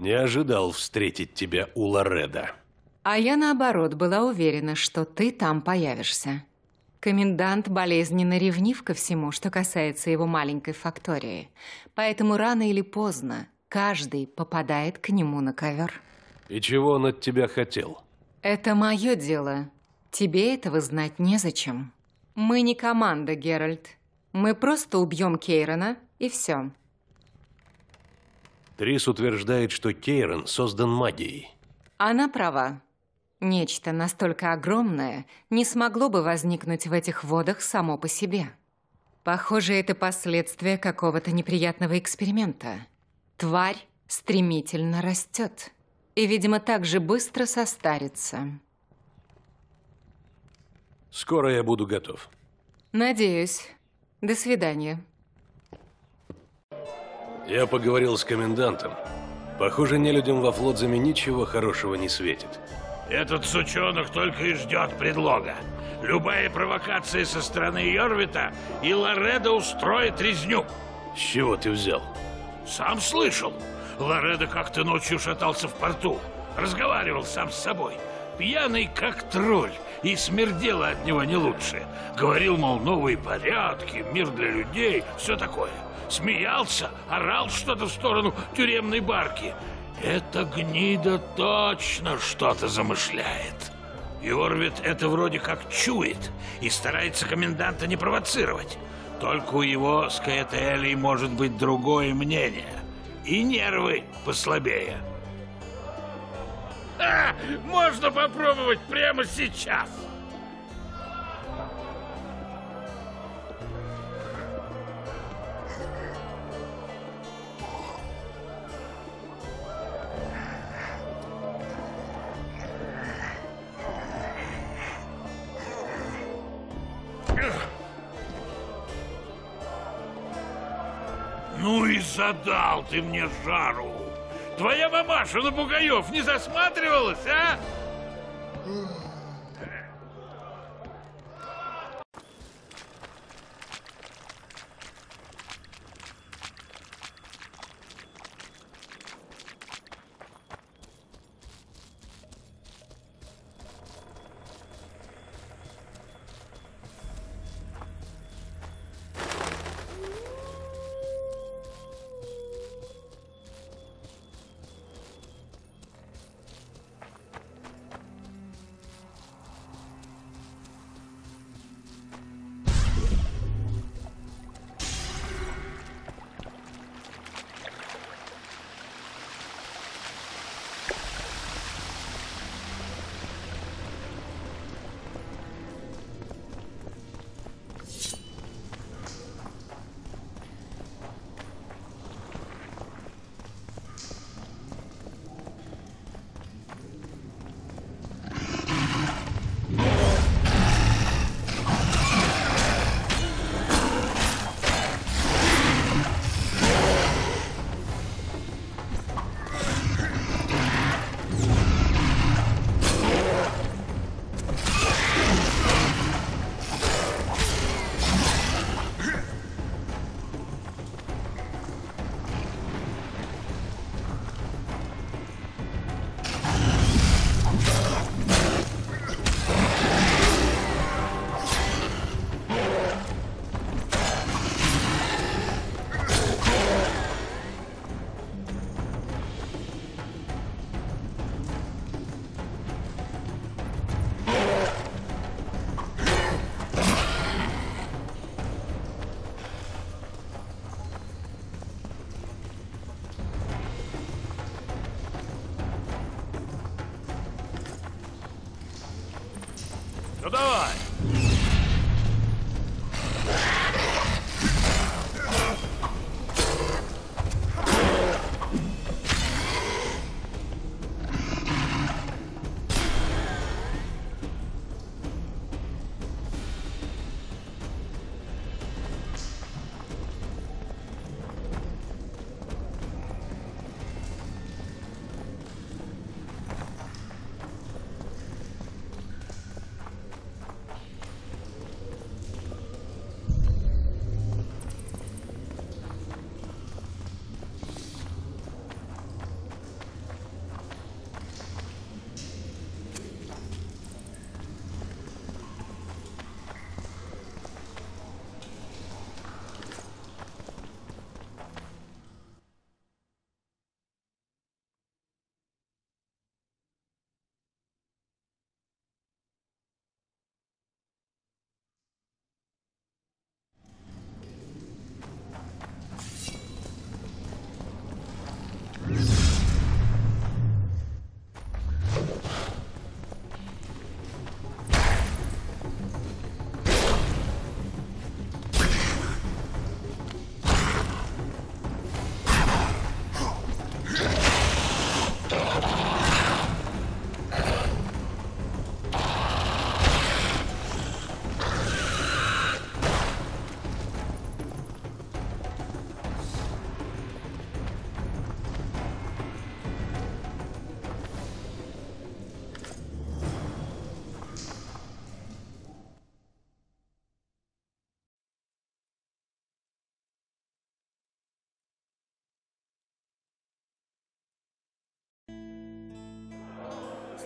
Не ожидал встретить тебя у Лореда. А я, наоборот, была уверена, что ты там появишься. Комендант болезненно ревнив ко всему, что касается его маленькой фактории. Поэтому рано или поздно каждый попадает к нему на ковер. И чего он от тебя хотел? Это мое дело. Тебе этого знать незачем. Мы не команда, Геральт. Мы просто убьем Кейрона, и все. Трис утверждает, что Кейрон создан магией. Она права. Нечто настолько огромное не смогло бы возникнуть в этих водах само по себе. Похоже, это последствия какого-то неприятного эксперимента. Тварь стремительно растет. И, видимо, так же быстро состарится. Скоро я буду готов. Надеюсь. До свидания. Я поговорил с комендантом. Похоже, нелюдям во Флотзаме ничего хорошего не светит. Этот сучонок только и ждет предлога. Любая провокация со стороны Йорвита, и Лореда устроит резню. С чего ты взял? Сам слышал. Лореда как-то ночью шатался в порту. Разговаривал сам с собой. Пьяный как тролль. И смердело от него не лучше. Говорил, мол, новые порядки, мир для людей, все такое. Смеялся, орал что-то в сторону тюремной барки. Эта гнида точно что-то замышляет. Йорвит это вроде как чует и старается коменданта не провоцировать. Только у его с Каэтелей может быть другое мнение. И нервы послабее. А, можно попробовать прямо сейчас. Задал ты мне жару. Твоя мамаша на бугаев не засматривалась, а?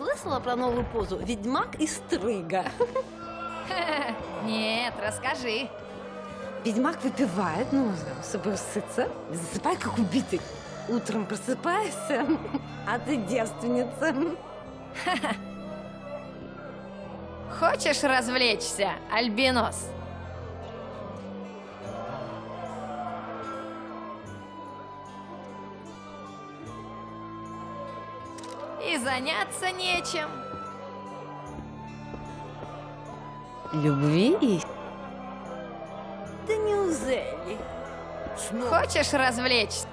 Слышала про новую позу? Ведьмак и стрыга. Нет, расскажи. Ведьмак выпивает, ну, чтобы сыться, засыпает как убитый. Утром просыпаешься, а ты девственница. Хочешь развлечься, Альбинос? Заняться нечем. Любви? Да неужели? Хочешь развлечься?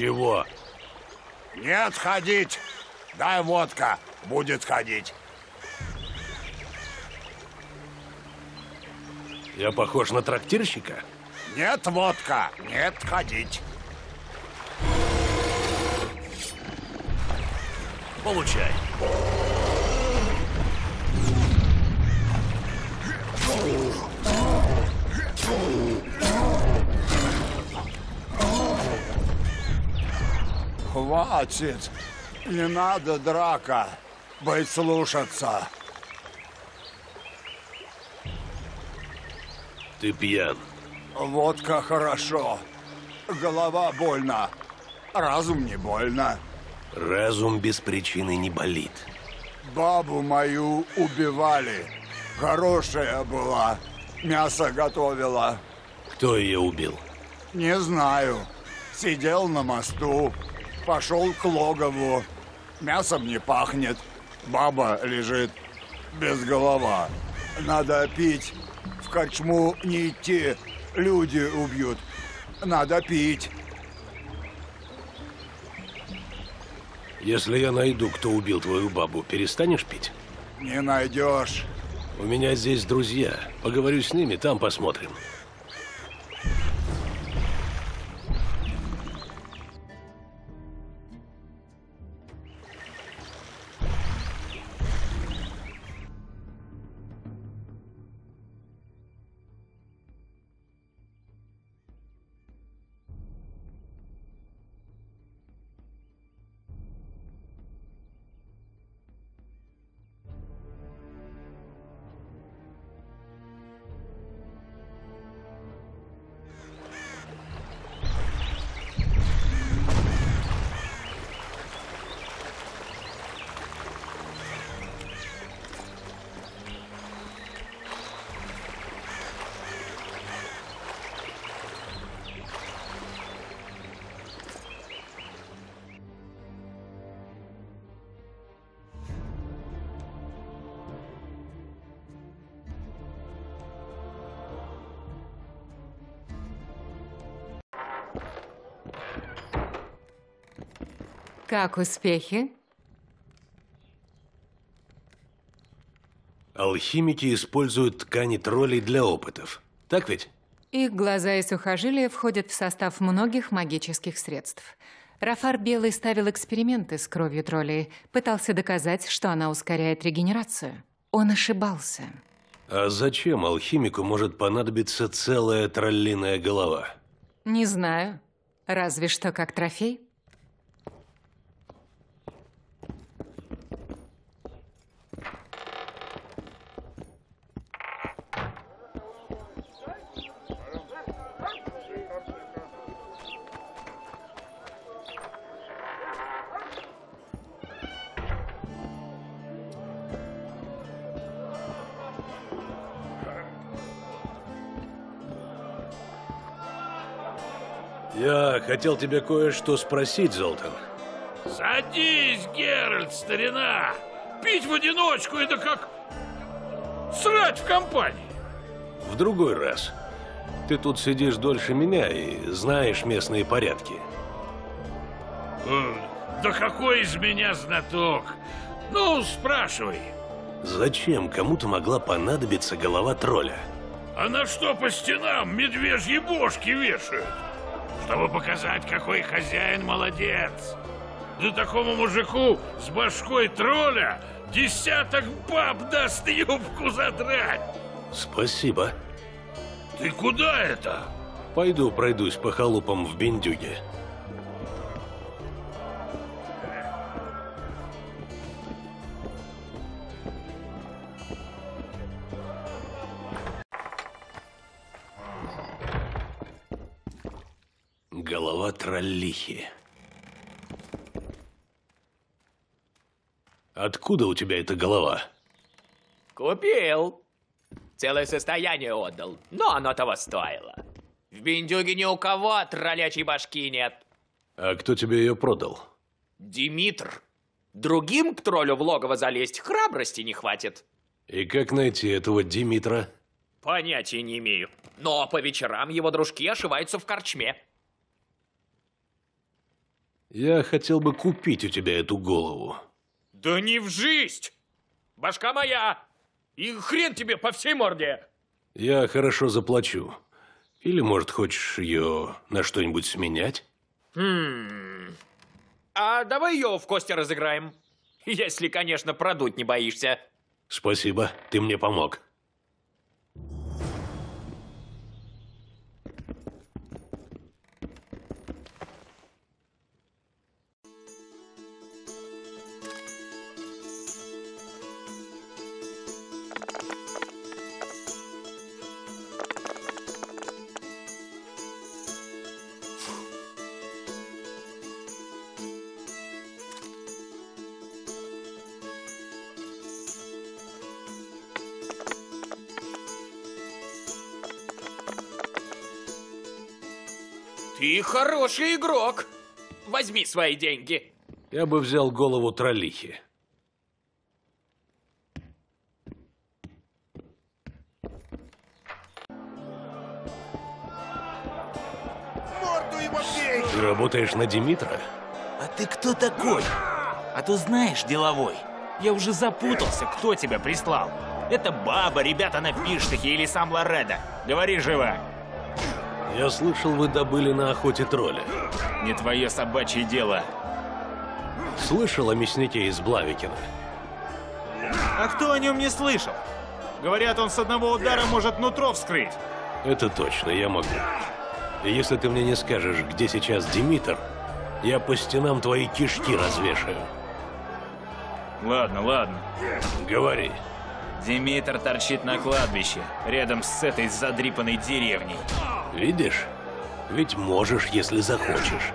Чего? нет ходить. Дай водка, будет ходить. Я похож на трактирщика? Нет водка, нет ходить. Получай. Хватит. Не надо драка. Быть слушаться. Ты пьян. Водка хорошо. Голова больно. Разум не больно. Разум без причины не болит. Бабу мою убивали. Хорошая была. Мясо готовила. Кто ее убил? Не знаю. Сидел на мосту. Пошел к логову. Мясом не пахнет. Баба лежит без голова. Надо пить. В корчму не идти. Люди убьют. Надо пить. Если я найду, кто убил твою бабу, перестанешь пить? Не найдешь. У меня здесь друзья. Поговорю с ними, там посмотрим. Как успехи? Алхимики используют ткани троллей для опытов. Так ведь? Их глаза и сухожилия входят в состав многих магических средств. Рафар Белый ставил эксперименты с кровью троллей, пытался доказать, что она ускоряет регенерацию. Он ошибался. А зачем алхимику может понадобиться целая троллиная голова? Не знаю. Разве что как трофей. Я хотел тебе кое-что спросить, Золтан. Садись, Геральт, старина! Пить в одиночку это как срать в компании. В другой раз. Ты тут сидишь дольше меня и знаешь местные порядки. Э, Да какой из меня знаток? Ну, спрашивай. Зачем кому-то могла понадобиться голова тролля? А на что по стенам медвежьи бошки вешают? Чтобы показать, какой хозяин молодец. Да такому мужику с башкой тролля десяток баб даст юбку задрать. Спасибо. Ты куда это? Пойду пройдусь по халупам в Бендюге. Троллихи. Откуда у тебя эта голова? Купил. Целое состояние отдал, но оно того стоило. В Биндюге ни у кого троллячьей башки нет. А кто тебе ее продал? Димитр. Другим к троллю в логово залезть храбрости не хватит. И как найти этого Димитра? Понятия не имею. Но по вечерам его дружки ошиваются в корчме. Я хотел бы купить у тебя эту голову. Да не в жизнь! Башка моя! И хрен тебе по всей морде! Я хорошо заплачу. Или, может, хочешь ее на что-нибудь сменять? А давай ее в кости разыграем. Если, конечно, продуть не боишься. Спасибо, ты мне помог. Хороший игрок. Возьми свои деньги. Я бы взял голову троллихи. Морду ему бей! Ты работаешь на Димитра? А ты кто такой? А то знаешь, деловой, я уже запутался, кто тебя прислал. Это баба, ребята на пиштахе или сам Лореда. Говори живо. Я слышал, вы добыли на охоте тролля. Не твое собачье дело. Слышал о мяснике из Блавикина? А кто о нем не слышал? Говорят, он с одного удара может нутро вскрыть. Это точно, я могу. И если ты мне не скажешь, где сейчас Димитр, я по стенам твои кишки развешаю. Ладно, ладно. Говори. Димитр торчит на кладбище, рядом с этой задрипанной деревней. Видишь? Ведь можешь, если захочешь.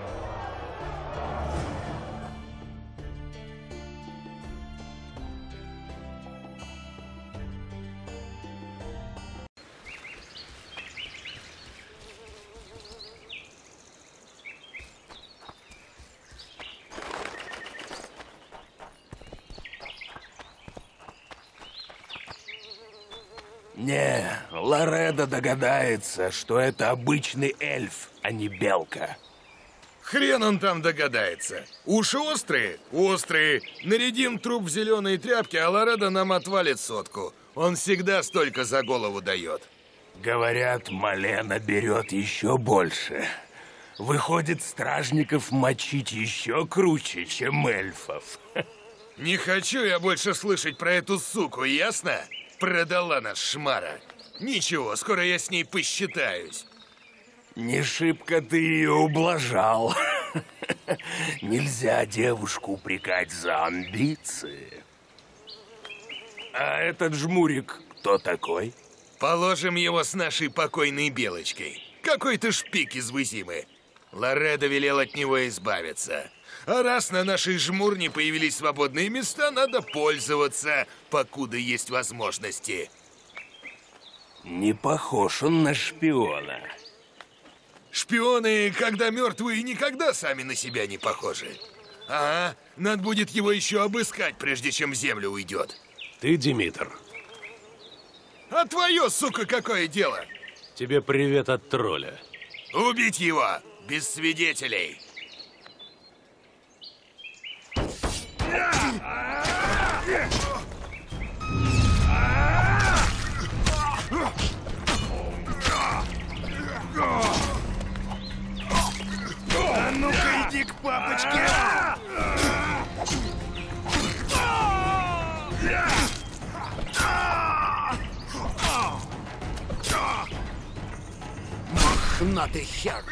Не, Лоредо догадается, что это обычный эльф, а не белка. Хрен он там догадается. Уши острые? Острые. Нарядим труп в зеленые тряпки, а Лоредо нам отвалит сотку. Он всегда столько за голову дает. Говорят, Малена берет еще больше. Выходит, стражников мочить еще круче, чем эльфов. Не хочу я больше слышать про эту суку, ясно? Продала нас шмара. Ничего, скоро я с ней посчитаюсь. Не шибко ты ее ублажал. Нельзя девушку упрекать за амбиции. А этот жмурик кто такой? Положим его с нашей покойной белочкой. Какой-то шпик из Вызимы. Лоредо велел от него избавиться. А раз на нашей жмурне появились свободные места, надо пользоваться, покуда есть возможности. Не похож он на шпиона. Шпионы, когда мертвые, никогда сами на себя не похожи. Ага, надо будет его еще обыскать, прежде чем землю уйдет. Ты Димитр. А твое, сука, какое дело? Тебе привет от тролля. Убить его, без свидетелей. А ну-ка иди к папочке! Мохнатый хер!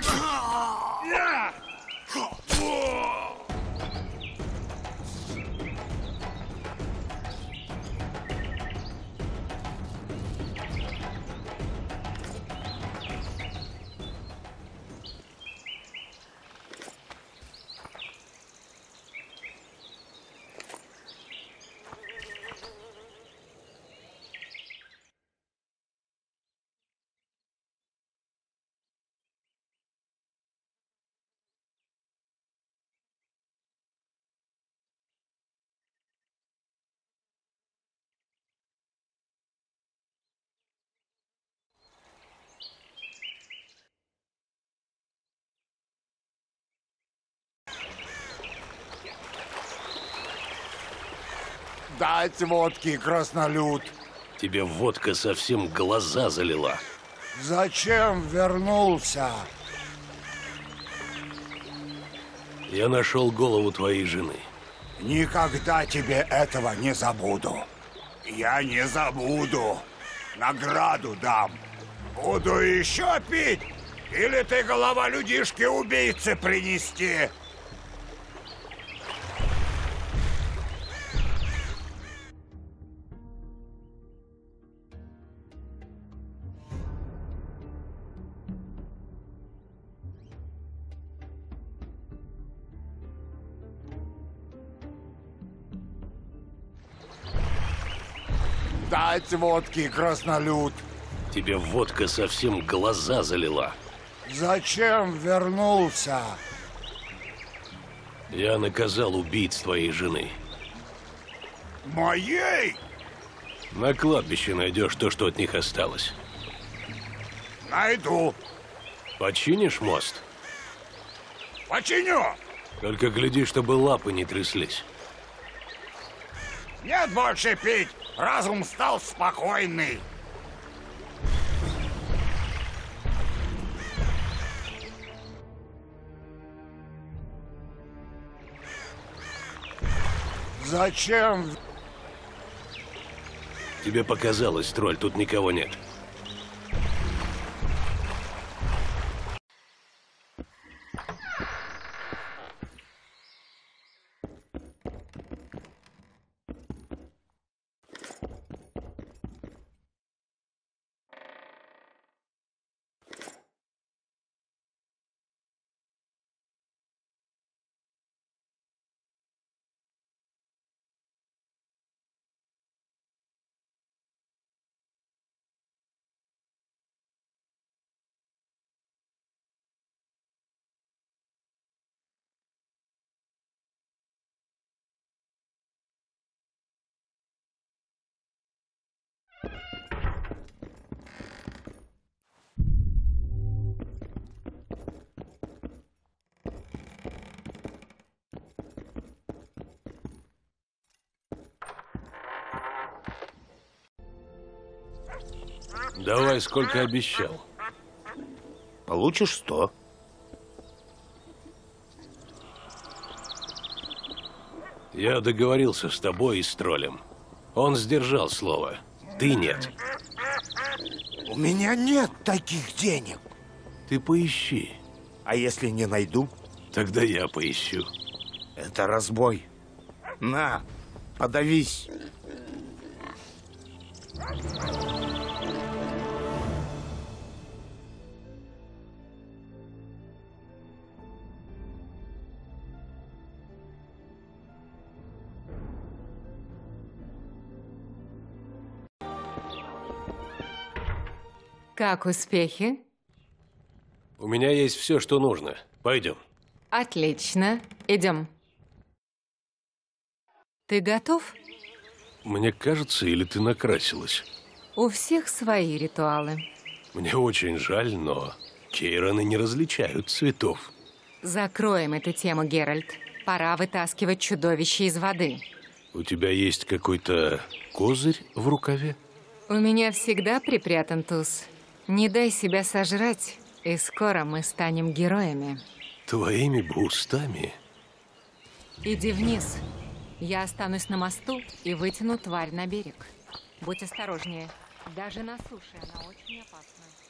Дайте водки, краснолюд. Тебе водка совсем глаза залила. Зачем вернулся? Я нашел голову твоей жены. Никогда тебе этого не забуду. Я не забуду. Награду дам. Буду еще пить? Или ты голова людишки-убийцы принести? Дайте водки, краснолюд. Тебе водка совсем глаза залила. Зачем вернулся? Я наказал убийц твоей жены. Моей? На кладбище найдешь то, что от них осталось. Найду. Починишь мост? Починю. Только гляди, чтобы лапы не тряслись. Нет больше пить. Разум стал спокойный. Зачем? Тебе показалось, тролль, тут никого нет. Давай, сколько обещал. Получишь сто. Я договорился с тобой и с троллем. Он сдержал слово. Ты нет. У меня нет таких денег. Ты поищи. А если не найду? Тогда я поищу. Это разбой. На, подавись. Как успехи? У меня есть все, что нужно. Пойдем. Отлично. Идем. Ты готов? Мне кажется, или ты накрасилась? У всех свои ритуалы. Мне очень жаль, но Кейроны не различают цветов. Закроем эту тему, Геральт. Пора вытаскивать чудовище из воды. У тебя есть какой-то козырь в рукаве? У меня всегда припрятан туз. Не дай себя сожрать, и скоро мы станем героями. Твоими бы устами. Иди вниз. Я останусь на мосту и вытяну тварь на берег. Будь осторожнее. Даже на суше она очень опасна.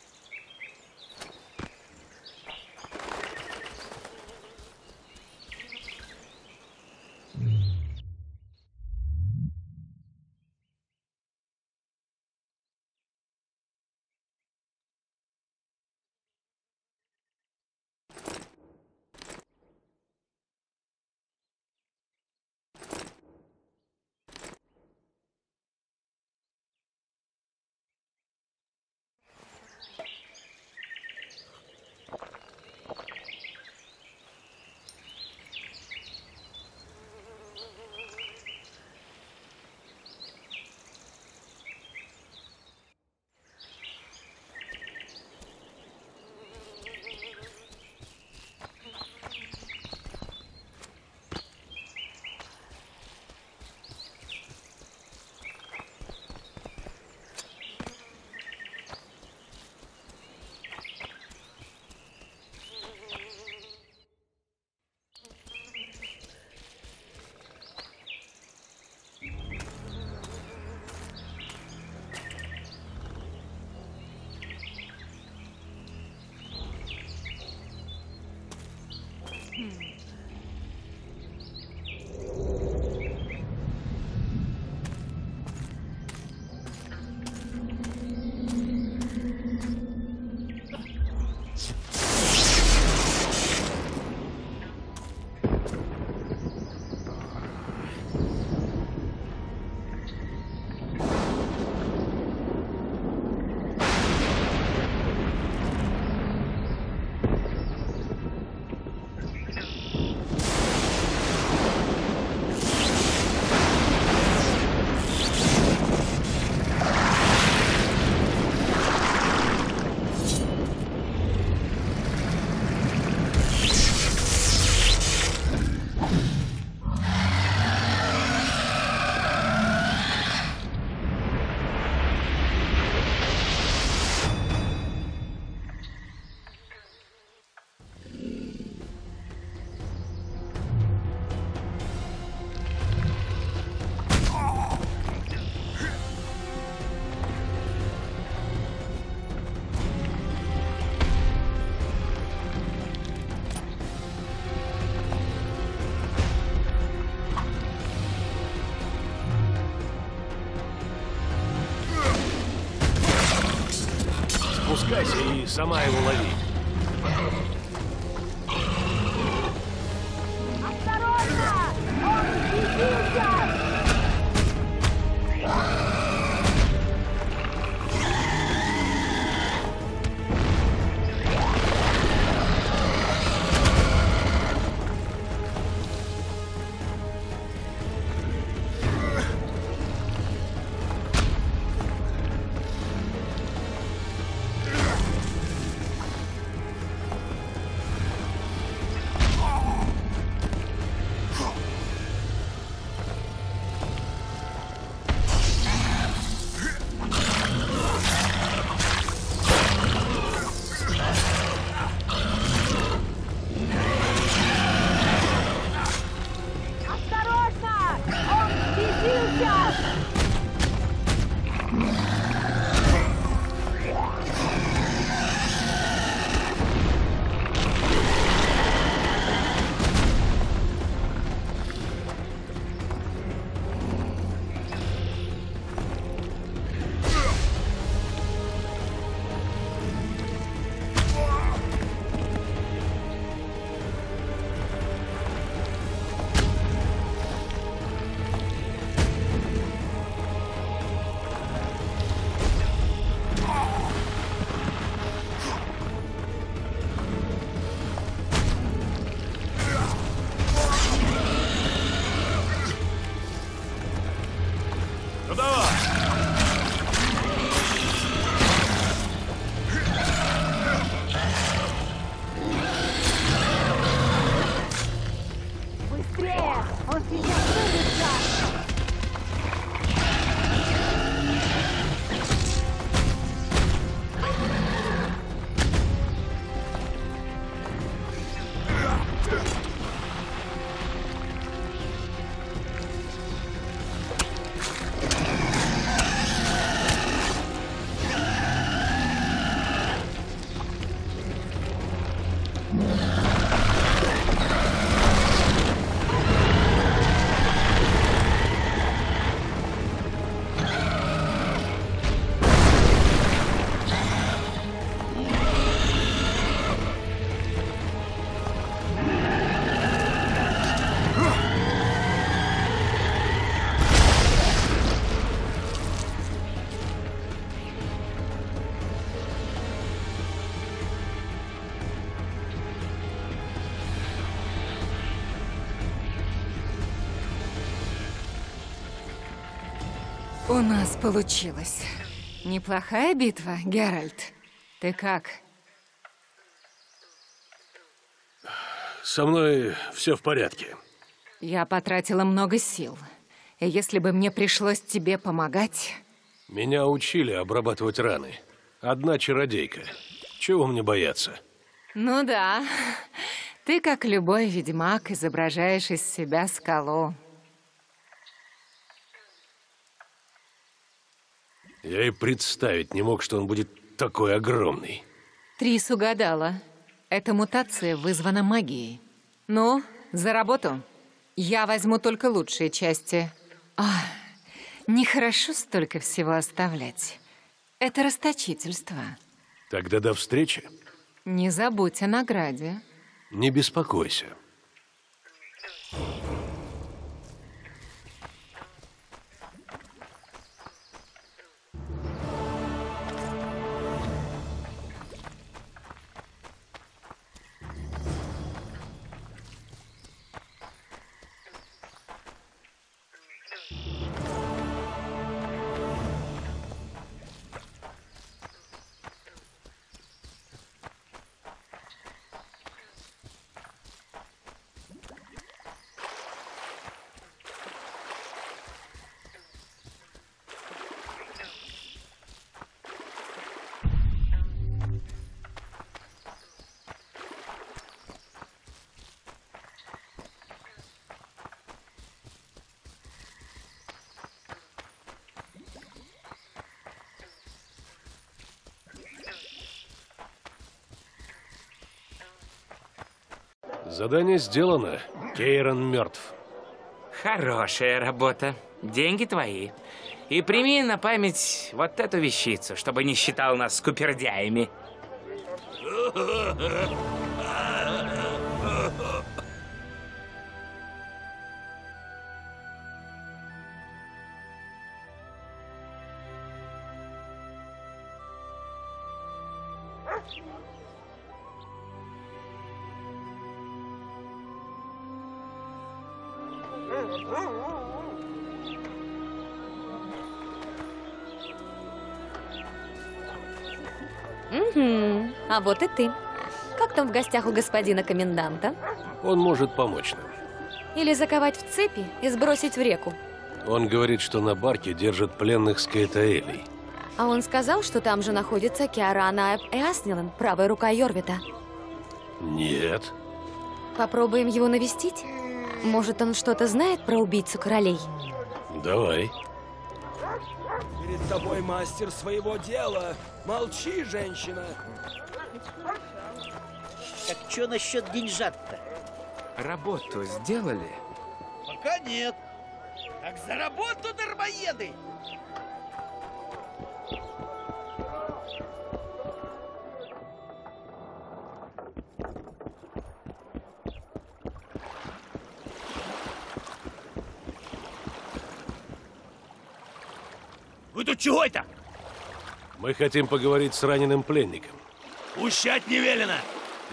Сама его лови. У нас получилось. Неплохая битва, Геральт. Ты как? Со мной все в порядке. Я потратила много сил. И если бы мне пришлось тебе помогать... Меня учили обрабатывать раны. Одна чародейка. Чего мне бояться? Ну да. Ты, как любой ведьмак, изображаешь из себя скалу. Я и представить не мог, что он будет такой огромный. Трис угадала. Эта мутация вызвана магией. Ну, за работу. Я возьму только лучшие части. А, нехорошо столько всего оставлять. Это расточительство. Тогда до встречи. Не забудь о награде. Не беспокойся. Задание сделано. Кейрон мертв. Хорошая работа. Деньги твои. И прими на память вот эту вещицу, чтобы не считал нас скупердяями. А вот и ты. Как там в гостях у господина коменданта? Он может помочь нам. Или заковать в цепи и сбросить в реку? Он говорит, что на барке держат пленных с Кейтаэлей. А он сказал, что там же находится Киарана Эаснилен, правая рука Йорвита. Нет. Попробуем его навестить? Может, он что-то знает про убийцу королей? Давай. Тобой мастер своего дела. Молчи, женщина. Так что насчет деньжат-то? Работу сделали? Пока нет. Так за работу, дармоеды! Чего это? Мы хотим поговорить с раненым пленником. Пущать не велено.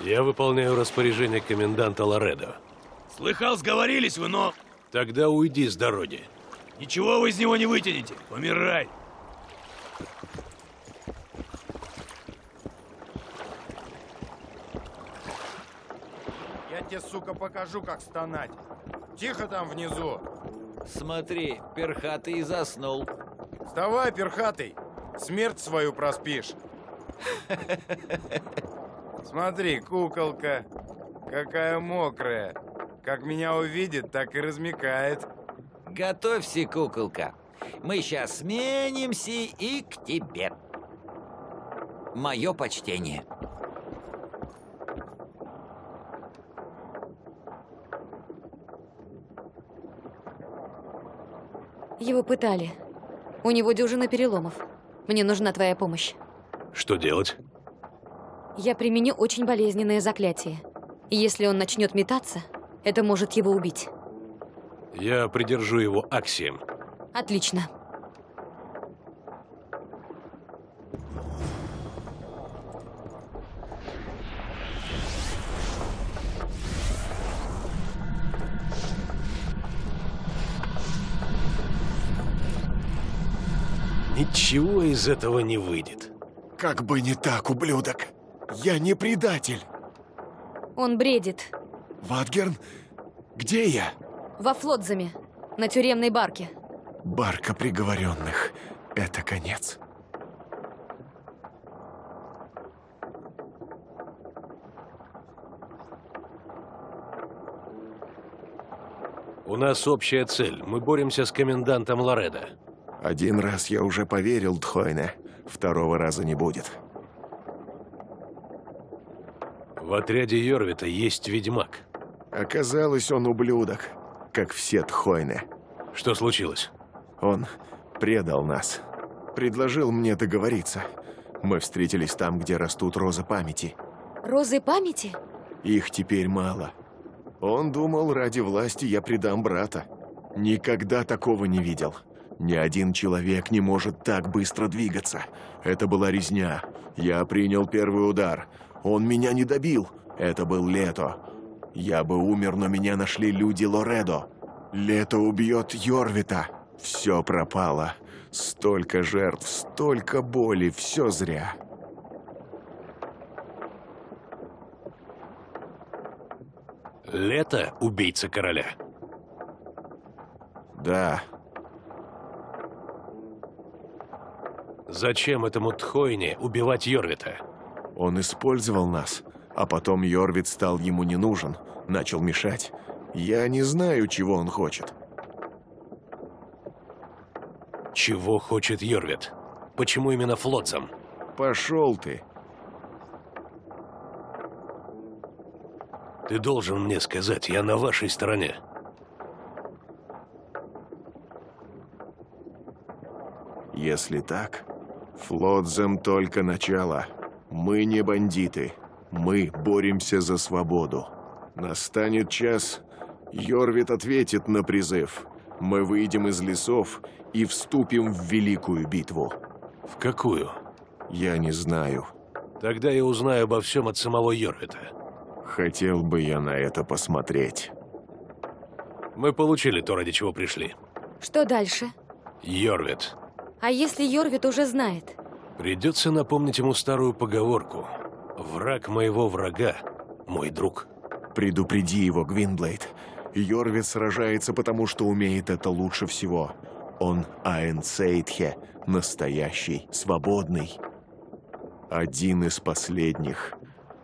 Я выполняю распоряжение коменданта Лоредо. Слыхал, сговорились вы, но... Тогда уйди с дороги. Ничего вы из него не вытянете. Помирай. Я тебе, сука, покажу, как стонать. Тихо там внизу. Смотри, перхатый заснул. Вставай, перхатый. Смерть свою проспишь. Смотри, куколка. Какая мокрая. Как меня увидит, так и размекает. Готовься, куколка. Мы сейчас сменимся и к тебе. Мое почтение. Его пытали. У него дюжина переломов. Мне нужна твоя помощь. Что делать? Я применю очень болезненное заклятие. Если он начнет метаться, это может его убить. Я придержу его аксием. Отлично. Ничего из этого не выйдет. Как бы не так, ублюдок. Я не предатель. Он бредит. Ватгерн, где я? Во Флотзаме, на тюремной барке. Барка приговоренных. Это конец. У нас общая цель. Мы боремся с комендантом Лореда. Один раз я уже поверил Дхойне. Второго раза не будет. В отряде Йорвита есть ведьмак. Оказалось, он ублюдок, как все Тхойне. Что случилось? Он предал нас. Предложил мне договориться. Мы встретились там, где растут розы памяти. Розы памяти? Их теперь мало. Он думал, ради власти я предам брата. Никогда такого не видел. Ни один человек не может так быстро двигаться. Это была резня. Я принял первый удар. Он меня не добил. Это был Лето. Я бы умер, но меня нашли люди Лоредо. Лето убьет Йорвита. Все пропало. Столько жертв, столько боли, все зря. Лето – убийца короля. Да. Зачем этому Тхойне убивать Йорвита? Он использовал нас, а потом Йорвит стал ему не нужен, начал мешать. Я не знаю, чего он хочет. Чего хочет Йорвит? Почему именно флотцам? Пошел ты. Ты должен мне сказать, я на вашей стороне. Если так, Флотзем только начало. Мы не бандиты. Мы боремся за свободу. Настанет час, Йорвит ответит на призыв. Мы выйдем из лесов и вступим в великую битву. В какую? Я не знаю. Тогда я узнаю обо всем от самого Йорвита. Хотел бы я на это посмотреть. Мы получили то, ради чего пришли. Что дальше? Йорвит. А если Йорвит уже знает? Придется напомнить ему старую поговорку. Враг моего врага – мой друг. Предупреди его, Гвинблейд. Йорвит сражается, потому что умеет это лучше всего. Он Аэн Сейдхе, настоящий, свободный. Один из последних.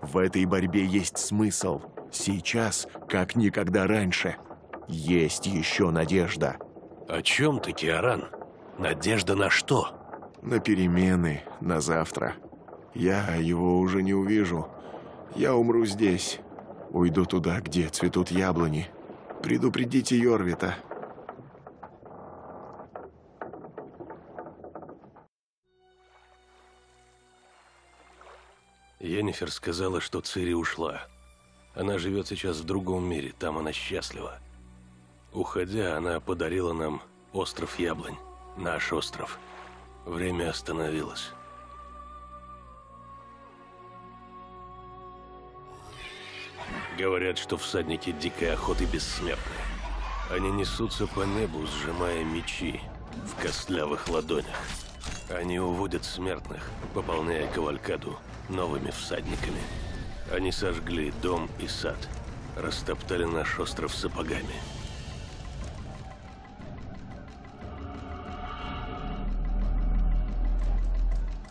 В этой борьбе есть смысл. Сейчас, как никогда раньше. Есть еще надежда. О чем ты, Киаран? Надежда на что? На перемены, на завтра. Я его уже не увижу. Я умру здесь. Уйду туда, где цветут яблони. Предупредите Йорвита. Йеннифер сказала, что Цири ушла. Она живет сейчас в другом мире, там она счастлива. Уходя, она подарила нам остров Яблонь, наш остров. Время остановилось. Говорят, что всадники дикой охоты бессмертны. Они несутся по небу, сжимая мечи в костлявых ладонях. Они уводят смертных, пополняя кавалькаду новыми всадниками. Они сожгли дом и сад, растоптали наш остров сапогами.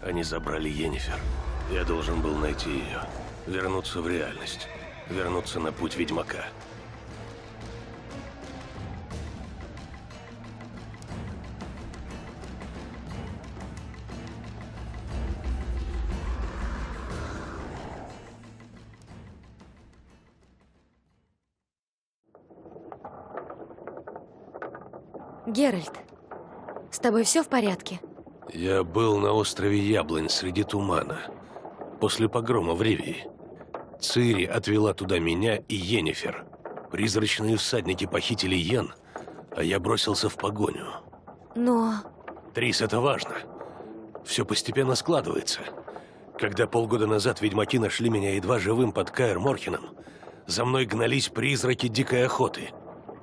Они забрали Йеннифер. Я должен был найти ее, вернуться в реальность, вернуться на путь Ведьмака. Геральт, с тобой все в порядке? Я был на острове Яблонь среди тумана. После погрома в Ривии. Цири отвела туда меня и Йеннифер. Призрачные всадники похитили Йен, а я бросился в погоню. Но... Трис, это важно. Все постепенно складывается. Когда полгода назад ведьмаки нашли меня едва живым под Каэр Морхеном, за мной гнались призраки дикой охоты.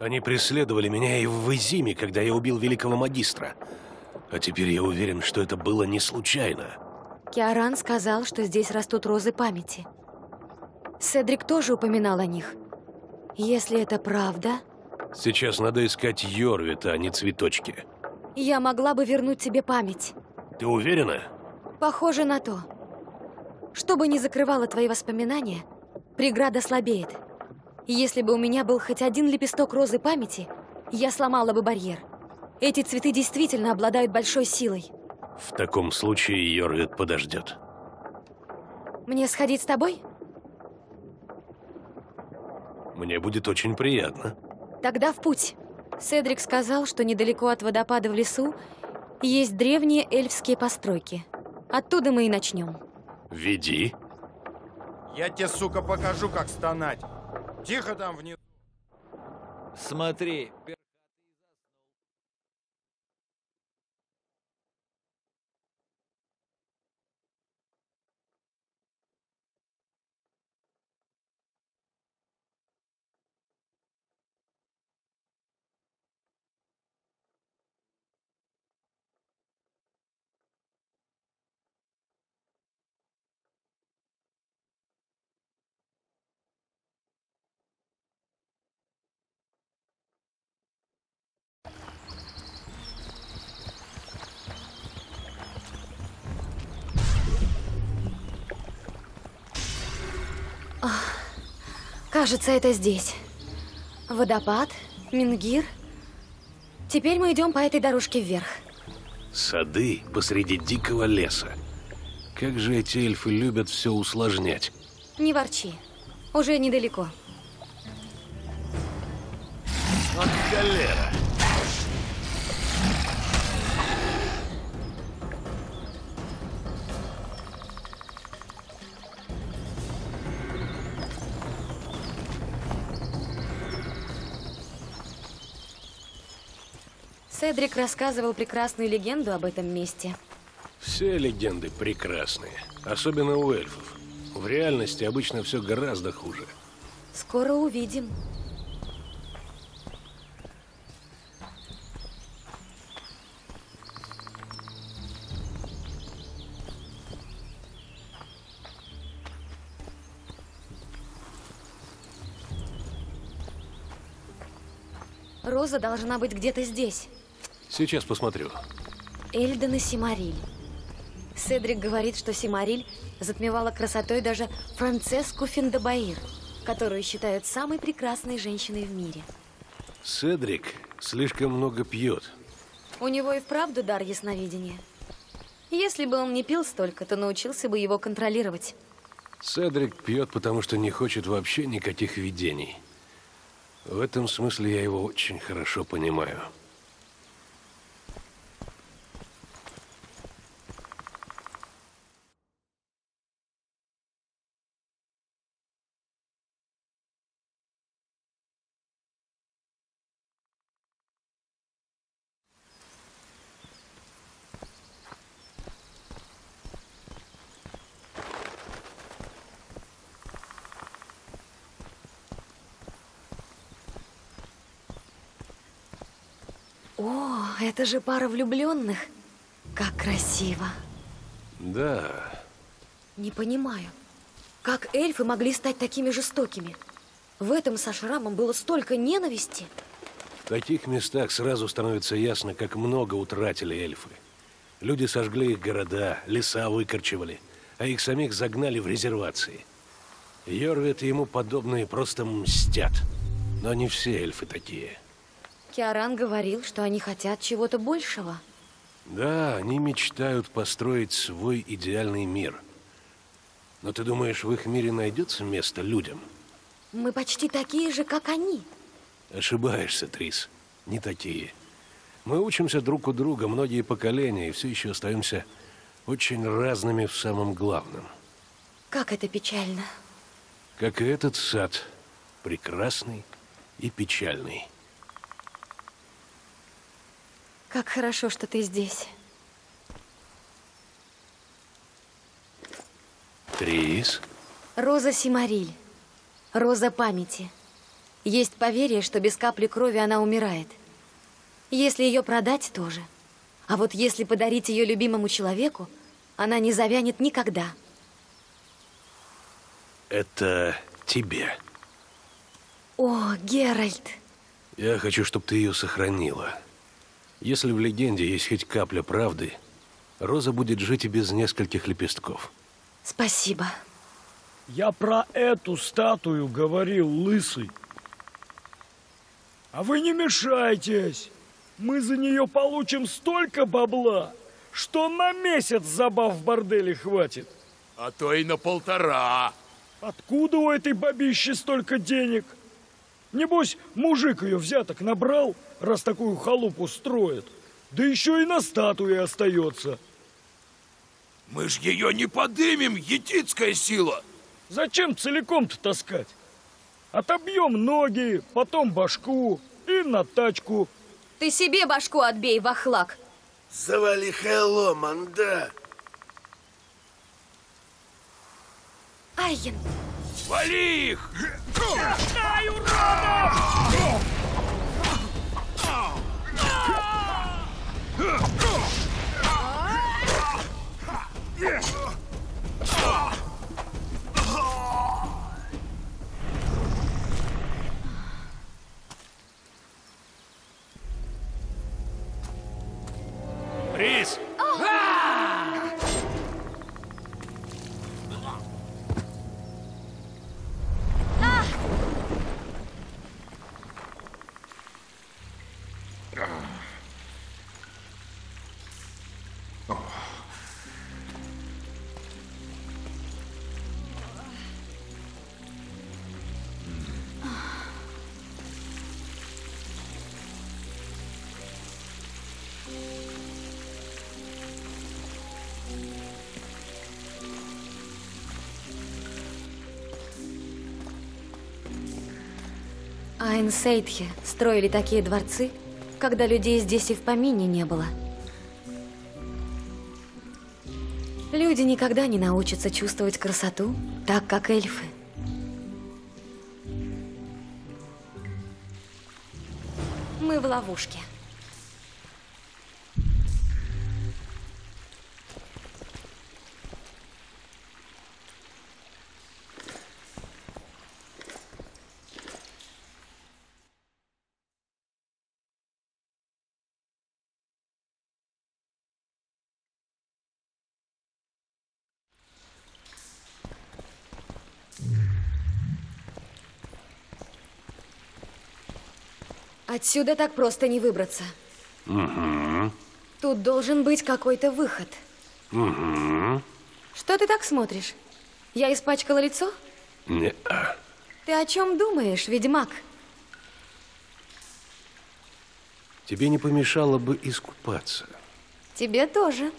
Они преследовали меня и в Изиме, когда я убил великого магистра. А теперь я уверен, что это было не случайно. Киаран сказал, что здесь растут розы памяти. Седрик тоже упоминал о них. Если это правда, Сейчас надо искать Йорвита, а не цветочки. я могла бы вернуть тебе память. Ты уверена? Похоже на то. Что бы ни закрывало твои воспоминания, преграда слабеет. Если бы у меня был хоть один лепесток розы памяти, я сломала бы барьер. Эти цветы действительно обладают большой силой. В таком случае Йорвит подождет. Мне сходить с тобой? Мне будет очень приятно. Тогда в путь. Седрик сказал, что недалеко от водопада в лесу есть древние эльфские постройки. Оттуда мы и начнем. Веди. Я тебе, сука, покажу, как стонать. Тихо там внизу. Смотри, кажется, это здесь. Водопад, Мингир. Теперь мы идем по этой дорожке вверх. Сады посреди дикого леса. Как же эти эльфы любят все усложнять. Не ворчи. Уже недалеко. Вот холера. Седрик рассказывал прекрасную легенду об этом месте. Все легенды прекрасные. Особенно у эльфов. В реальности обычно все гораздо хуже. Скоро увидим. Роза должна быть где-то здесь. Сейчас посмотрю. Эльден и Симариль. Седрик говорит, что Симариль затмевала красотой даже Францеску Финдабаир, которую считают самой прекрасной женщиной в мире. Седрик слишком много пьет. У него и вправду дар ясновидения. Если бы он не пил столько, то научился бы его контролировать. Седрик пьет, потому что не хочет вообще никаких видений. В этом смысле я его очень хорошо понимаю. О, это же пара влюбленных. Как красиво. Да, Не понимаю, как эльфы могли стать такими жестокими? В этом со шрамом было столько ненависти. в таких местах сразу становится ясно, как много утратили эльфы. Люди сожгли их города, леса выкорчевали, а их самих загнали в резервации. Йорвит и ему подобные просто мстят. Но не все эльфы такие. Киаран говорил, что они хотят чего-то большего. Да, они мечтают построить свой идеальный мир. Но ты думаешь, в их мире найдется место людям? Мы почти такие же, как они. Ошибаешься, Трис. Не такие. Мы учимся друг у друга многие поколения и все еще остаемся очень разными в самом главном. Как это печально. Как и этот сад. Прекрасный и печальный. Как хорошо, что ты здесь. Трис? Роза Симариль. Роза памяти. Есть поверье, что без капли крови она умирает. Если ее продать, тоже. А вот если подарить ее любимому человеку, она не завянет никогда. Это тебе. О, Геральт! Я хочу, чтобы ты ее сохранила. Если в легенде есть хоть капля правды, Роза будет жить и без нескольких лепестков. Спасибо. Я про эту статую говорил, лысый. А вы не мешайтесь. Мы за нее получим столько бабла, что на месяц забав в борделе хватит. А то и на полтора. Откуда у этой бабищи столько денег? Небось, мужик ее взяток набрал, раз такую халупу строит. Да еще и на статуе остается. Мы ж ее не подымем, етицкая сила. Зачем целиком-то таскать? Отобьем ноги, потом башку и на тачку. Ты себе башку отбей, вахлак. Завали хелло, манда. Айен. Вали их! Ай, урода! А Энсейтхе строили такие дворцы, когда людей здесь и в помине не было. Люди никогда не научатся чувствовать красоту так, как эльфы. Мы в ловушке. Отсюда так просто не выбраться. Угу. Тут должен быть какой-то выход. Угу. Что ты так смотришь? Я испачкала лицо? Не. Ты о чем думаешь, ведьмак? Тебе не помешало бы искупаться. Тебе тоже.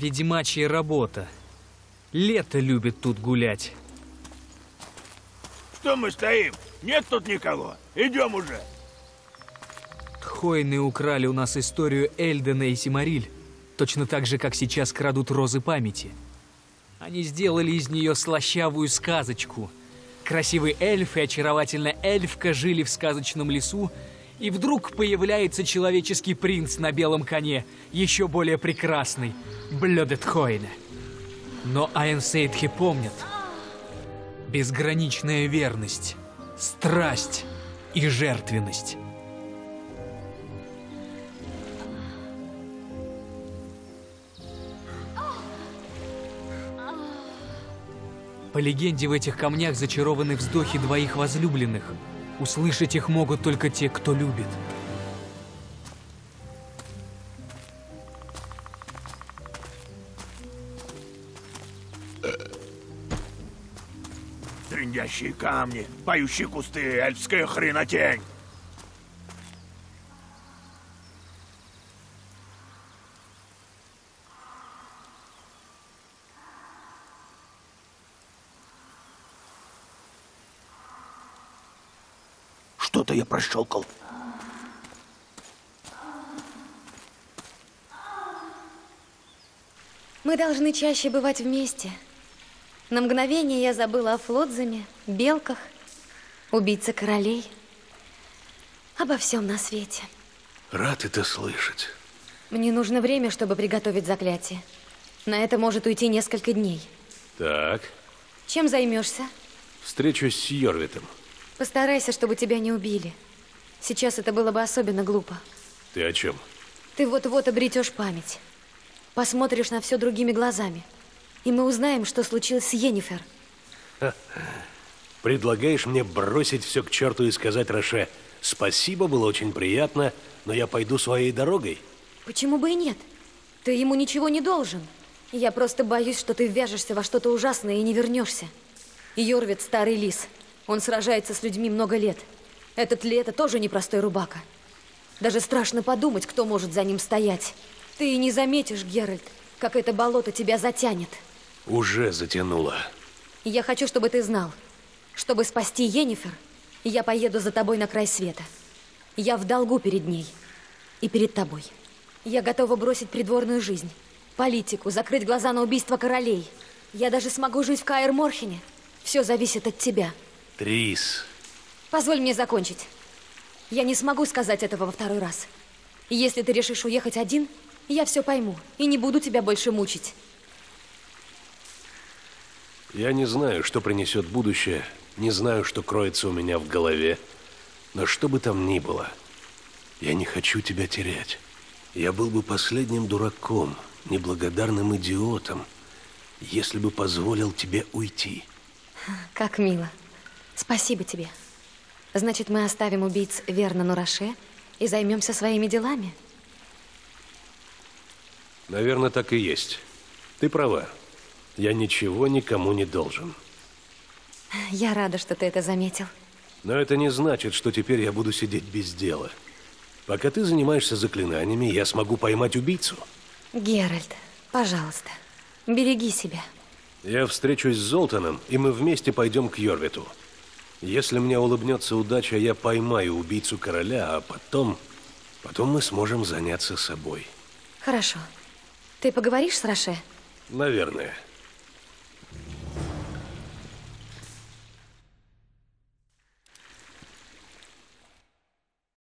Ведьмачья работа. Лето любит тут гулять. Что мы стоим? Нет тут никого. Идем уже. Тхойны украли у нас историю Эльдена и Симариль, точно так же, как сейчас крадут розы памяти. Они сделали из нее слащавую сказочку. Красивый эльф и очаровательная эльфка жили в сказочном лесу, и вдруг появляется человеческий принц на белом коне, еще более прекрасный, Блёдетхойне. Но Айнсейдхи помнят. Безграничная верность, страсть и жертвенность. По легенде, в этих камнях зачарованы вздохи двоих возлюбленных. Услышать их могут только те, кто любит. Трендящие камни, поющие кусты, эльфская хренотень. Что-то я прощелкал. Мы должны чаще бывать вместе. На мгновение я забыла о флотзаме, белках, убийце королей, обо всем на свете. Рад это слышать. Мне нужно время, чтобы приготовить заклятие. На это может уйти несколько дней. Так, Чем займешься? встречусь с Йорвитом. Постарайся, чтобы тебя не убили. Сейчас это было бы особенно глупо. Ты о чем? Ты вот-вот обретешь память. Посмотришь на все другими глазами. И мы узнаем, что случилось с Йеннифер. Предлагаешь мне бросить все к черту и сказать Роше, спасибо, было очень приятно, но я пойду своей дорогой? Почему бы и нет? Ты ему ничего не должен. Я просто боюсь, что ты ввяжешься во что-то ужасное и не вернешься. Йорвит старый лис. Он сражается с людьми много лет. Этот лето тоже непростой рубака. Даже страшно подумать, кто может за ним стоять. Ты и не заметишь, Геральт, как это болото тебя затянет. Уже затянуло. Я хочу, чтобы ты знал, чтобы спасти Йеннифер, я поеду за тобой на край света. Я в долгу перед ней и перед тобой. Я готова бросить придворную жизнь, политику, закрыть глаза на убийство королей. Я даже смогу жить в Каэр-Морхене. Все зависит от тебя. Трис, Позволь мне закончить. Я не смогу сказать этого во второй раз. Если ты решишь уехать один, я все пойму и не буду тебя больше мучить. я не знаю, что принесет будущее, не знаю, что кроется у меня в голове, но что бы там ни было, я не хочу тебя терять. Я был бы последним дураком, неблагодарным идиотом, если бы позволил тебе уйти. Как мило. Спасибо тебе. Значит, мы оставим убийц верно Нураше и займемся своими делами? Наверное, так и есть. Ты права. Я ничего никому не должен. Я рада, что ты это заметил. Но это не значит, что теперь я буду сидеть без дела. Пока ты занимаешься заклинаниями, я смогу поймать убийцу. Геральт, пожалуйста, береги себя. Я встречусь с Золтаном, и мы вместе пойдем к Йорвиту. Если мне улыбнется удача, я поймаю убийцу короля, а потом... Потом мы сможем заняться собой. Хорошо. Ты поговоришь с Роше? Наверное.